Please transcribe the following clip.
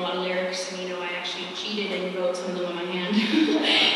a lot of lyrics, and you know, I actually cheated and wrote some of them on my hand.